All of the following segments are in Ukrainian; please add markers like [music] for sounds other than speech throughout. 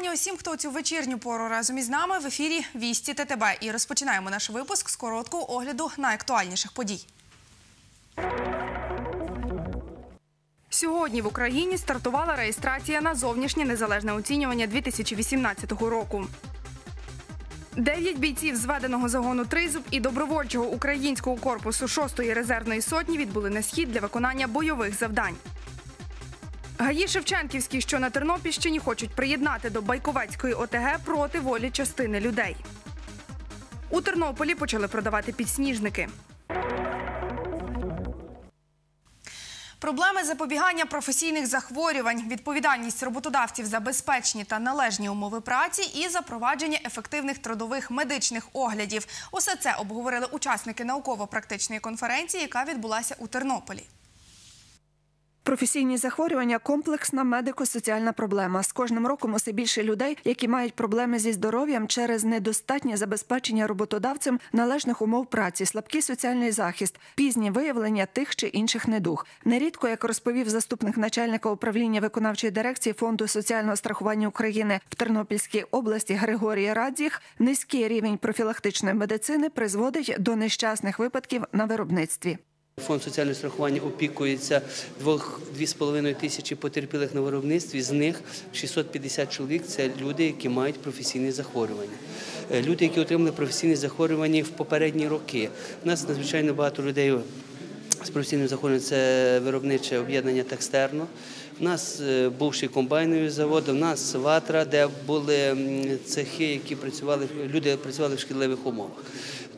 вітання усім, хто у цю вечірню пору разом із нами в ефірі Вісті ТТБ. І розпочинаємо наш випуск з короткого огляду найактуальніших подій. Сьогодні в Україні стартувала реєстрація на зовнішнє незалежне оцінювання 2018 року. Дев'ять бійців зведеного загону Тризуб і добровольчого українського корпусу 6-ї резервної сотні відбули на схід для виконання бойових завдань. ГАІ Шевченківські, що на Тернопільщині, хочуть приєднати до Байковецької ОТГ проти волі частини людей. У Тернополі почали продавати підсніжники. Проблеми запобігання професійних захворювань, відповідальність роботодавців за безпечні та належні умови праці і запровадження ефективних трудових медичних оглядів. Усе це обговорили учасники науково-практичної конференції, яка відбулася у Тернополі. Професійні захворювання комплексна медико-соціальна проблема. З кожним роком усе більше людей, які мають проблеми зі здоров'ям через недостатнє забезпечення роботодавцем належних умов праці, слабкий соціальний захист, пізнє виявлення тих чи інших недуг. Нерідко, як розповів заступник начальника управління виконавчої дирекції фонду соціального страхування України в Тернопільській області Григорій Радзіх, низький рівень профілактичної медицини призводить до нещасних випадків на виробництві. Фонд соціального страхування опікується 2,5 тисячі потерпілих на виробництві. З них 650 чоловік це люди, які мають професійні захворювання. Е, Люди, які отримали професійні захворювання в попередні роки. У нас надзвичайно багато людей з професійним захворюванням це виробниче об'єднання Текстерно. У нас е, бувший комбайновий завод, у нас ватра, де були цехи, які працювали, люди працювали в шкідливих умовах.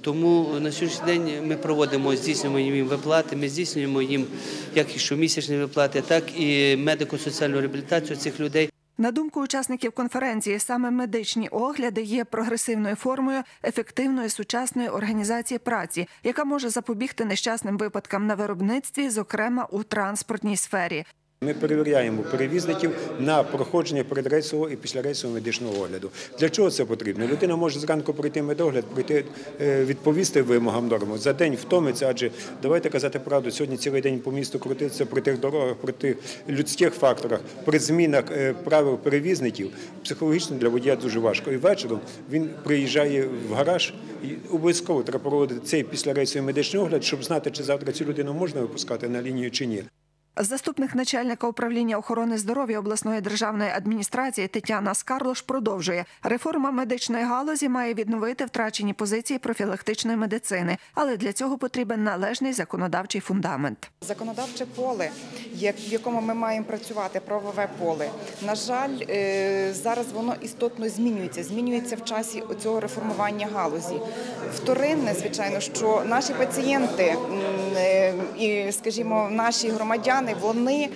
Тому на сьогоднішній день ми проводимо, здійснюємо їм виплати, ми здійснюємо їм як і щомісячні виплати, так і медико-соціальну реабілітацію цих людей. На думку учасників конференції, саме медичні огляди є прогресивною формою ефективної сучасної організації праці, яка може запобігти нещасним випадкам на виробництві, зокрема у транспортній сфері. Ми перевіряємо перевізників на проходження передрейсового і післярейсового медичного огляду. Для чого це потрібно? Людина може зранку пройти медогляд, пройти е, відповісти вимогам норм. За день втомиться, адже давайте казати правду. Сьогодні цілий день по місту крутиться при тих дорогах, при тих людських факторах, при змінах е, правил перевізників. Психологічно для водія дуже важко. І вечором він приїжджає в гараж і обов'язково треба проводити цей післярейсовий медичний огляд, щоб знати, чи завтра цю людину можна випускати на лінію чи ні. Заступник начальника управління охорони здоров'я обласної державної адміністрації Тетяна Скарлош продовжує реформа медичної галузі має відновити втрачені позиції профілактичної медицини, але для цього потрібен належний законодавчий фундамент. Законодавче поле, в якому ми маємо працювати, правове поле. На жаль, е, зараз воно істотно змінюється. Змінюється в часі цього реформування галузі. Вторинне, звичайно, що наші пацієнти е, і, скажімо, наші громадяни, вони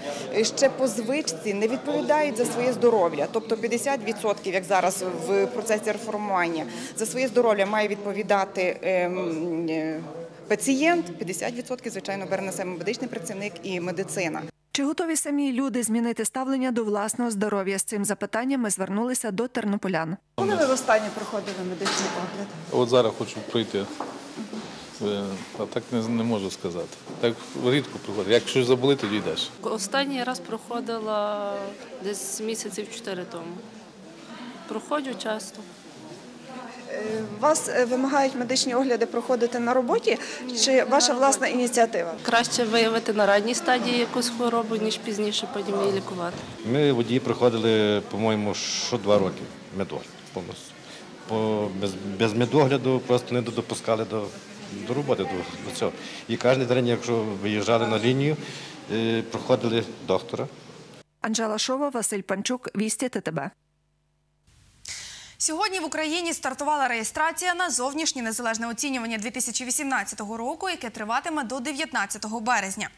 ще по звичці не відповідають за своє здоров'я. Тобто 50%, як зараз в процесі реформування, за своє здоров'я має відповідати. ем, е, Пацієнт 50%, звичайно, бере на себе медичний працівник і медицина. Чи готові самі люди змінити ставлення до власного здоров'я? З цим запитанням ми звернулися до тернополян. Коли ви останнє проходили медичний огляд? От зараз хочу пройти. А так не, не можу сказати. Так рідко приходить. Як щось заболить, тоді йдеш. Останній раз проходила десь місяців чотири тому. Проходжу часто. Е, Вас е, вимагають медичні огляди проходити на роботі чи ваша власна ініціатива? Краще виявити на ранній стадії якусь хворобу, ніж пізніше потім її лікувати. Ми водії проходили, по-моєму, що два роки медогляд повністю. Без, без медогляду просто не допускали до, до роботи до, до цього. І кожен день, якщо виїжджали на лінію, е, проходили доктора. Анжела Шова, Василь Панчук, Вісті ТТБ. Сьогодні в Україні стартувала реєстрація на зовнішнє незалежне оцінювання 2018 року, яке триватиме до 19 березня.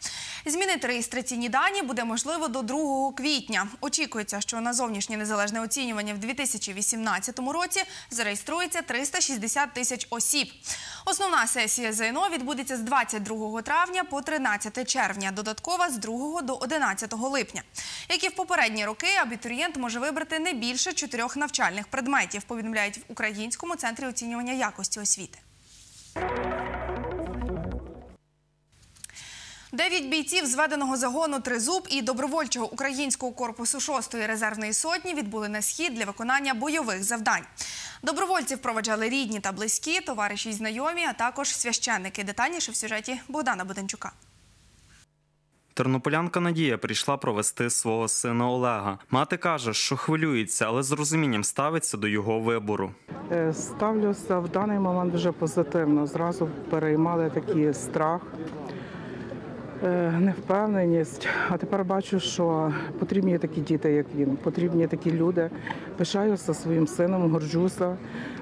Змінити реєстраційні дані буде можливо до 2 квітня. Очікується, що на зовнішнє незалежне оцінювання в 2018 році зареєструється 360 тисяч осіб. Основна сесія ЗНО відбудеться з 22 травня по 13 червня, додаткова з 2 до 11 липня. Як і в попередні роки, абітурієнт може вибрати не більше чотирьох навчальних предметів, повідомляють в Українському центрі оцінювання якості освіти. Дев'ять бійців зведеного загону Тризуб і добровольчого українського корпусу 6-ї резервної сотні відбули на схід для виконання бойових завдань. Добровольців проведжали рідні та близькі, товариші й знайомі, а також священники. Детальніше в сюжеті Богдана Буденчука. Тернополянка Надія прийшла провести свого сина Олега. Мати каже, що хвилюється, але з розумінням ставиться до його вибору. Е, Ставлюся в даний момент дуже позитивно. Зразу переймали такий страх, невпевненість. А тепер бачу, що потрібні такі діти, як він, потрібні такі люди. Пишаюся своїм сином, горджуся,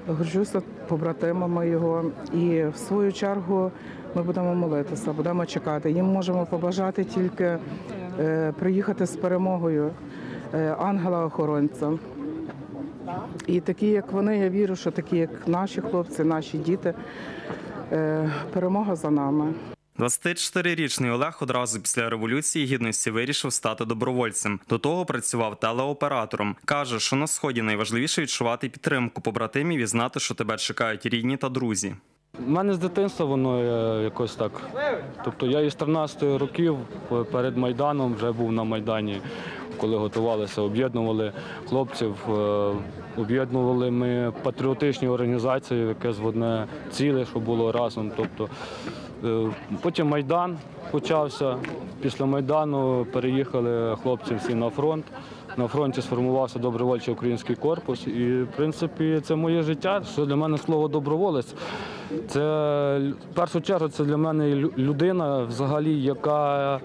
горджуся побратимами його. І в свою чергу ми будемо молитися, будемо чекати. Їм можемо побажати тільки е, приїхати з перемогою е, ангела-охоронця. І такі, як вони, я вірю, що такі, як наші хлопці, наші діти, е, перемога за нами. 24-річний Олег одразу після революції гідності вирішив стати добровольцем. До того працював телеоператором. каже, що на сході найважливіше відчувати підтримку побратимів і знати, що тебе чекають рідні та друзі. У мене з дитинства воно е, якось так. Тобто я із 13 років е, перед Майданом вже був на Майдані, коли готувалися, об'єднували хлопців, е, об'єднували ми патріотичні організації, яке з одне ціле, що було разом. Тобто, потім Майдан почався. Після Майдану переїхали хлопці всі на фронт. На фронті сформувався добровольчий український корпус. І, в принципі, це моє життя. Що для мене слово доброволець. Це в першу чергу це для мене людина, взагалі, яка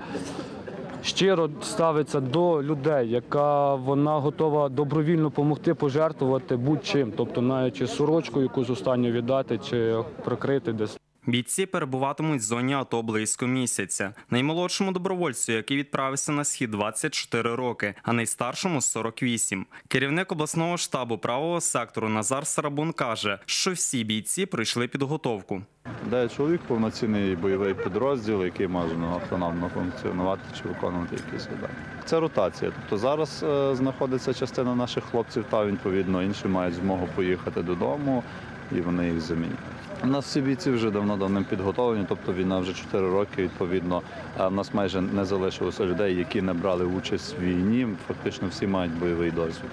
щиро ставиться до людей, яка вона готова добровільно допомогти пожертвувати будь-чим, тобто навіть сорочку якусь останню віддати чи прикрити десь. Бійці перебуватимуть в зоні АТО близько місяця. Наймолодшому добровольцю, який відправився на схід 24 роки, а найстаршому 48. Керівник обласного штабу правого сектору Назар Сарабун каже, що всі бійці пройшли підготовку. Дев'ять чоловік повноцінний бойовий підрозділ, який може автономно функціонувати чи виконувати якісь завдання. Це ротація. Тобто зараз е, знаходиться частина наших хлопців, та відповідно інші мають змогу поїхати додому і вони їх замінюють. У нас всі бійці вже давно давним підготовлені, тобто війна вже 4 роки. Відповідно, в нас майже не залишилося людей, які не брали участь в війні. Фактично всі мають бойовий досвід.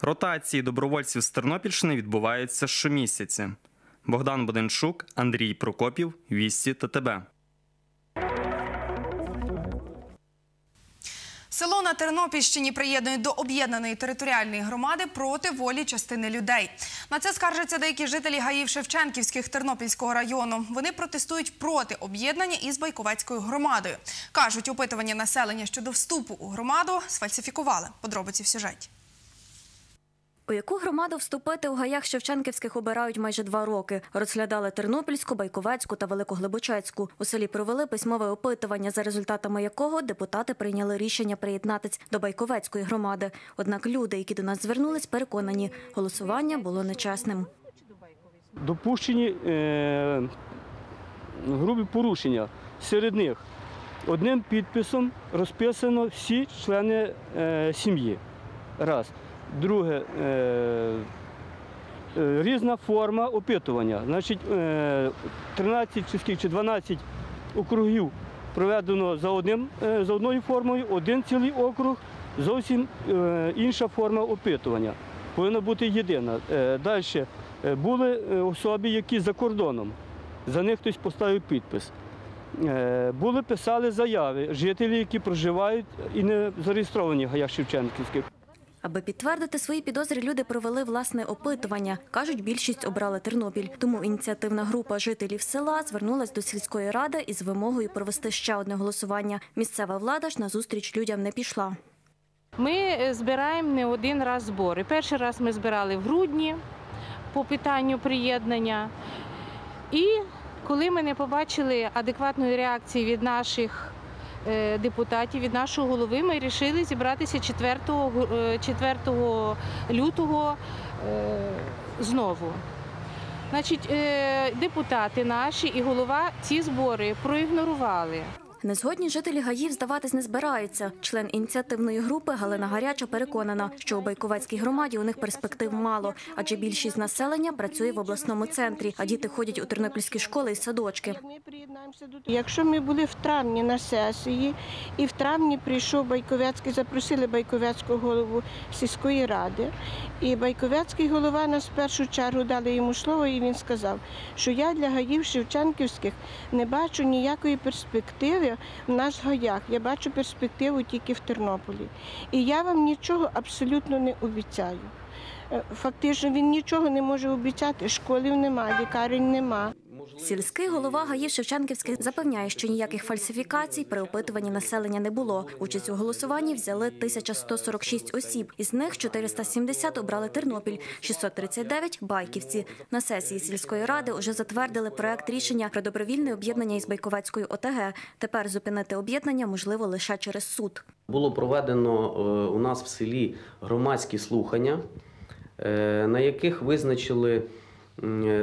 Ротації добровольців з Тернопільщини відбуваються щомісяці. Богдан Буденчук, Андрій Прокопів, Вісті ТТБ. Село на Тернопільщині приєднують до об'єднаної територіальної громади проти волі частини людей. На це скаржаться деякі жителі гаїв Шевченківських Тернопільського району. Вони протестують проти об'єднання із Байковецькою громадою. Кажуть, опитування населення щодо вступу у громаду сфальсифікували. Подробиці в сюжеті. У яку громаду вступити у гаях Шевченківських обирають майже два роки. Розглядали Тернопільську, Байковецьку та Великоглибочецьку. У селі провели письмове опитування, за результатами якого депутати прийняли рішення приєднатись до Байковецької громади. Однак люди, які до нас звернулись, переконані, голосування було нечесним. допущені е, грубі порушення. Серед них одним підписом розписано всі члени е, сім'ї. Раз. Друге, е, е, різна форма опитування. Значить, е, 13 чи 12 округів проведено за, одним, е, за одною формою, один цілий округ, зовсім е, інша форма опитування. Повинна бути єдина. Е, Далі були е, особи, які за кордоном. За них хтось поставив підпис. Е, Були писали заяви жителі, які проживають і не зареєстровані в гаях Шевченківських. Аби підтвердити свої підозри, люди провели власне опитування. Кажуть, більшість обрали Тернопіль. Тому ініціативна група жителів села звернулась до сільської ради із вимогою провести ще одне голосування. Місцева влада ж на зустріч людям не пішла. Ми е, збираємо не один раз збори. Перший раз ми збирали в грудні по питанню приєднання. І коли ми не побачили адекватної реакції від наших депутатів, від нашого голови, ми вирішили зібратися 4, е, 4 лютого е, знову. Значить, е, депутати наші і голова ці збори проігнорували. Незгодні жителі Гаїв здаватись не збираються. Член ініціативної групи Галина Гаряча переконана, що у Байковецькій громаді у них перспектив мало, адже більшість населення працює в обласному центрі, а діти ходять у тернопільські школи і садочки. Якщо ми були в травні на сесії, і в травні прийшов Байковецький, запросили Байковецького голову сільської ради, і Байковецький голова нас в першу чергу дали йому слово, і він сказав, що я для гаїв Шевченківських не бачу ніякої перспективи в наш гаях. Я бачу перспективу тільки в Тернополі. І я вам нічого абсолютно не обіцяю. Е, Фактично він нічого не може обіцяти. Школів немає, лікарень немає. Сільський голова Гаїв Шевченківських запевняє, що ніяких фальсифікацій при опитуванні населення не було. Участь у голосуванні взяли 1146 осіб. Із них 470 обрали Тернопіль, 639 – Байківці. На сесії сільської ради вже затвердили проект рішення про добровільне об'єднання із Байковецькою ОТГ. Тепер зупинити об'єднання можливо лише через суд. Було проведено е, у нас в селі громадські слухання, е, на яких визначили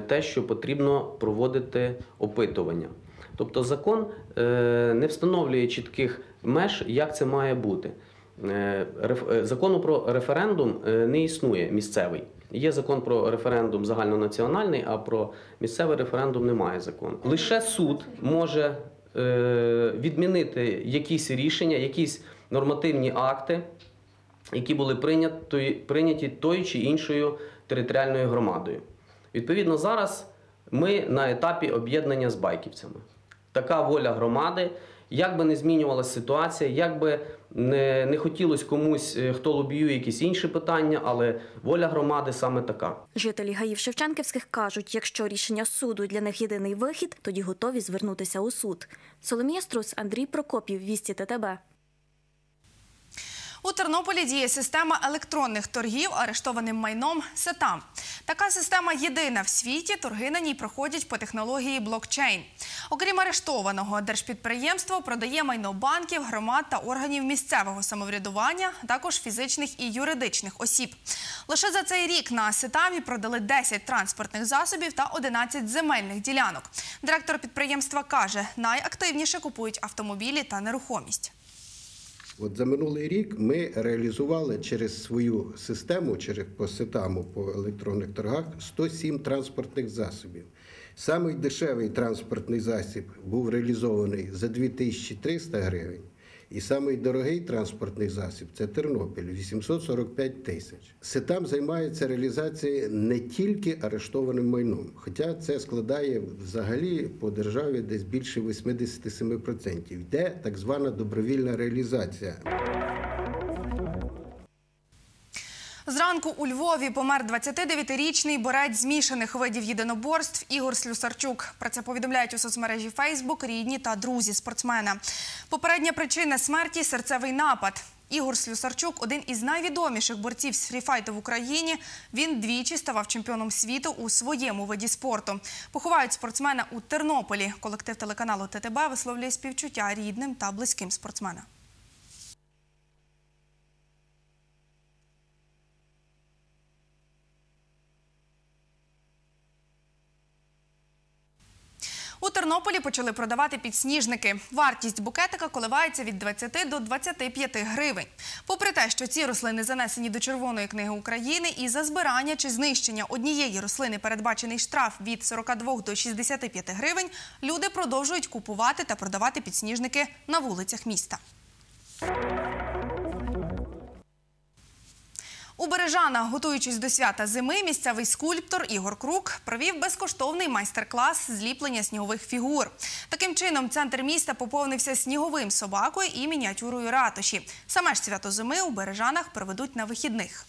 те, що потрібно проводити опитування. Тобто закон е, не встановлює чітких меж, як це має бути. Е, е, Закону про референдум е, не існує місцевий. Є закон про референдум загальнонаціональний, а про місцевий референдум немає закону. Лише суд може е, відмінити якісь рішення, якісь нормативні акти, які були прийняті тою чи іншою територіальною громадою. Відповідно, зараз ми на етапі об'єднання з байківцями. Така воля громади. Як би не змінювалася ситуація, як би не, не хотілося комусь, е, хто лобіює якісь інші питання, але воля громади саме така. Жителі Гаїв Шевченківських кажуть, якщо рішення суду для них єдиний вихід, тоді готові звернутися у суд. Соломія Струс, Андрій Прокопів, Вісті ТТБ. У Тернополі діє система електронних торгів арештованим майном СЕТАМ. Така система єдина в світі. Торги на ній проходять по технології блокчейн. Окрім арештованого, держпідприємство продає майно банків, громад та органів місцевого самоврядування, також фізичних і юридичних осіб. Лише за цей рік на СЕТАМі продали 10 транспортних засобів та 11 земельних ділянок. Директор підприємства каже, найактивніше купують автомобілі та нерухомість. От за минулий рік ми реалізували через свою систему, через по сетаму по електронних торгах 107 транспортних засобів. Самий дешевий транспортний засіб був реалізований за 2300 гривень. І самий дорогий транспортний засіб це Тернопіль 845 тисяч. Сетам займається реалізацією не тільки арештованим майном, хоча це складає взагалі по державі десь більше 87%. Йде так звана добровільна реалізація. Зранку у Львові помер 29-річний борець змішаних видів єдиноборств Ігор Слюсарчук. Про це повідомляють у соцмережі Фейсбук рідні та друзі спортсмена. Попередня причина смерті серцевий напад. Ігор Слюсарчук один із найвідоміших борців з фріфайту в Україні. Він двічі ставав чемпіоном світу у своєму виді спорту. Поховають спортсмена у Тернополі. Колектив телеканалу ТТБ висловлює співчуття рідним та близьким спортсмена. У Тернополі почали продавати підсніжники. Вартість букетика коливається від 20 до 25 гривень. Попри те, що ці рослини занесені до Червоної книги України, і за збирання чи знищення однієї рослини передбачений штраф від 42 до 65 гривень, люди продовжують купувати та продавати підсніжники на вулицях міста. У Бережанах, готуючись до свята зими, місцевий скульптор Ігор Крук провів безкоштовний майстер-клас зліплення снігових фігур. Таким чином, центр міста поповнився сніговим собакою і мініатюрою ратуші. Саме ж свято зими у Бережанах проведуть на вихідних.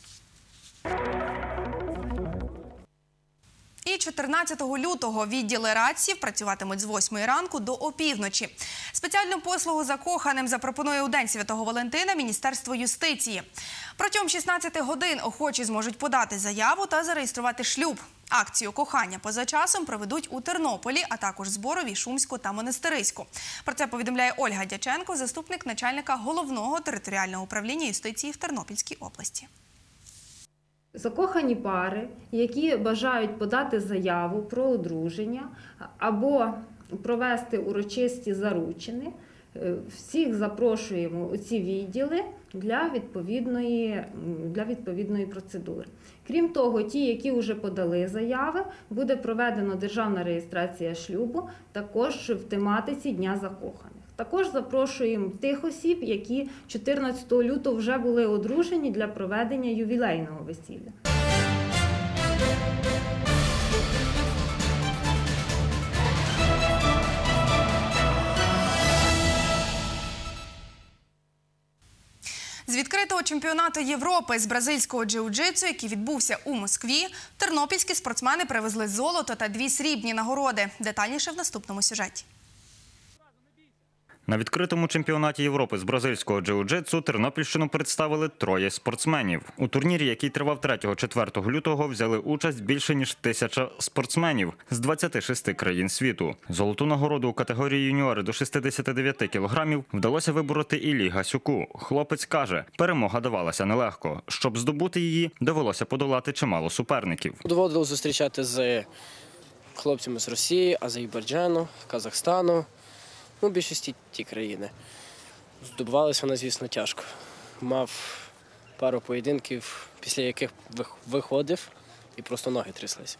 І 14 лютого відділи радців працюватимуть з 8 ранку до опівночі. Спеціальну послугу закоханим запропонує у День Святого Валентина Міністерство юстиції. Протягом 16 годин охочі зможуть подати заяву та зареєструвати шлюб. Акцію кохання поза часом проведуть у Тернополі, а також Зборові, Шумську та Монастириську. Про це повідомляє Ольга Дяченко, заступник начальника головного територіального управління юстиції в Тернопільській області. Закохані пари, які бажають подати заяву про одруження або провести урочисті заручини, Е, Всіх запрошуємо у ці відділи для відповідної, для відповідної процедури. Крім того, ті, які вже подали заяви, буде проведено державна реєстрація шлюбу, також в тематиці Дня закоханих. Також запрошуємо тих осіб, які 14 лютого вже були одружені для проведення ювілейного весілля. З відкритого чемпіонату Європи з бразильського джиу-джитсу, який відбувся у Москві, тернопільські спортсмени привезли золото та дві срібні нагороди. Детальніше в наступному сюжеті. На відкритому чемпіонаті Європи з бразильського джиу-джитсу Тернопільщину представили троє спортсменів. У турнірі, який тривав 3-4 лютого, взяли участь більше ніж тисяча спортсменів з 26 країн світу. Золоту нагороду у категорії юніори до 69 кілограмів вдалося вибороти Іллі Гасюку. Хлопець каже, перемога давалася нелегко. Щоб здобути її, довелося подолати чимало суперників. Доводилось зустрічати з хлопцями з Росії, Азербайджану, Казахстану, ну, більшості ті країни. Здобувалися вона, звісно, тяжко. Мав пару поєдинків, після яких вих- виходив і просто ноги тряслись.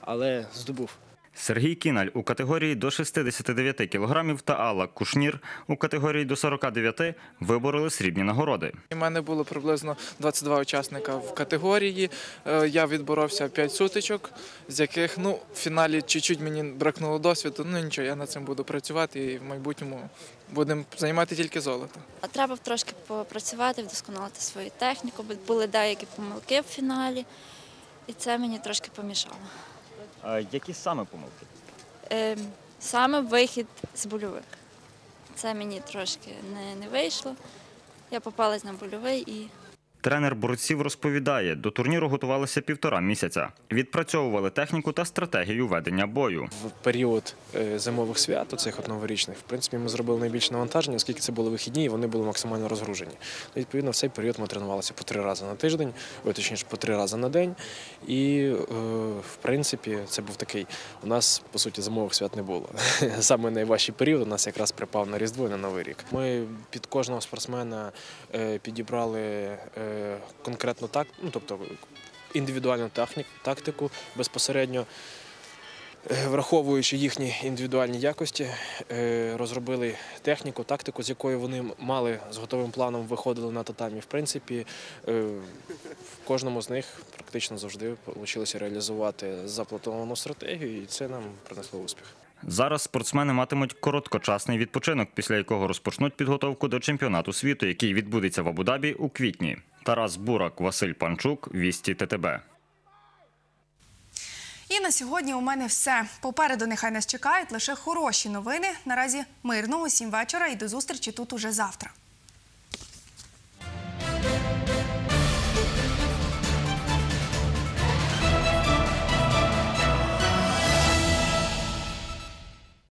Але здобув. Сергій Кіналь у категорії до 69 кілограмів та Алла Кушнір у категорії до 49 вибороли срібні нагороди. У мене було приблизно 22 учасника в категорії. Е, Я відборовся 5 сутичок, з яких ну, в фіналі чуть-чуть мені бракнуло досвіду. Ну нічого, я над цим буду працювати і в майбутньому будемо займати тільки золото. А Треба трошки попрацювати, вдосконалити свою техніку, були деякі помилки в фіналі, і це мені трошки помішало. Які саме помилки? Е, Саме вихід з больових. Це мені трошки не, не вийшло. Я попалась на больовий і Тренер борців розповідає, до турніру готувалися півтора місяця. Відпрацьовували техніку та стратегію ведення бою. в період е, зимових свят, оцих от новорічних, в принципі, ми зробили найбільше навантаження, оскільки це були вихідні, і вони були максимально розгружені. Ну, Відповідно, в цей період ми тренувалися по три рази на тиждень, ой, точніше, по три рази на день. І, е, в принципі, це був такий. У нас, по суті, зимових свят не було. [laughs] Саме найважчий період у нас якраз припав на Різдво і на Новий рік. Ми під кожного спортсмена е, підібрали конкретно так, ну тобто індивідуальну техніку, тактику безпосередньо. Е, Враховуючи їхні індивідуальні якості, е, розробили техніку, тактику, з якою вони мали з готовим планом виходили на татамі. В принципі, е, в кожному з них практично завжди вийшло реалізувати заплановану стратегію, і це нам принесло успіх. Зараз спортсмени матимуть короткочасний відпочинок, після якого розпочнуть підготовку до чемпіонату світу, який відбудеться в Абу-Дабі у квітні. Тарас Бурак, Василь Панчук, Вісті ТТБ. І на сьогодні у мене все. Попереду нехай нас чекають лише хороші новини. Наразі мирного усім вечора і до зустрічі тут уже завтра.